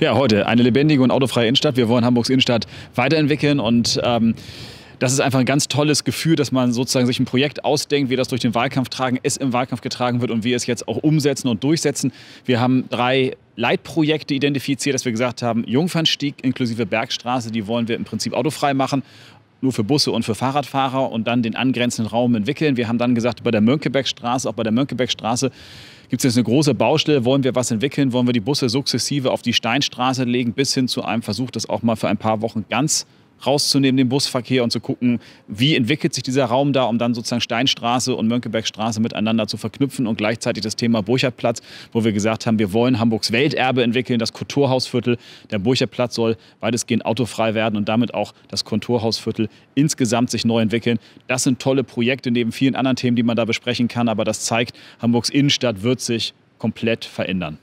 Ja, heute eine lebendige und autofreie Innenstadt. Wir wollen Hamburgs Innenstadt weiterentwickeln und ähm, das ist einfach ein ganz tolles Gefühl, dass man sozusagen sich ein Projekt ausdenkt, wie das durch den Wahlkampf tragen, es im Wahlkampf getragen wird und wir es jetzt auch umsetzen und durchsetzen. Wir haben drei Leitprojekte identifiziert, dass wir gesagt haben, Jungfernstieg inklusive Bergstraße, die wollen wir im Prinzip autofrei machen nur für Busse und für Fahrradfahrer und dann den angrenzenden Raum entwickeln. Wir haben dann gesagt, bei der Mönckebergstraße, auch bei der Mönckebergstraße gibt es jetzt eine große Baustelle. Wollen wir was entwickeln? Wollen wir die Busse sukzessive auf die Steinstraße legen, bis hin zu einem Versuch, das auch mal für ein paar Wochen ganz rauszunehmen, den Busverkehr und zu gucken, wie entwickelt sich dieser Raum da, um dann sozusagen Steinstraße und Mönckebergstraße miteinander zu verknüpfen und gleichzeitig das Thema Burchardplatz, wo wir gesagt haben, wir wollen Hamburgs Welterbe entwickeln, das Kulturhausviertel. Der Burchardplatz soll weitestgehend autofrei werden und damit auch das Kulturhausviertel insgesamt sich neu entwickeln. Das sind tolle Projekte neben vielen anderen Themen, die man da besprechen kann, aber das zeigt, Hamburgs Innenstadt wird sich komplett verändern.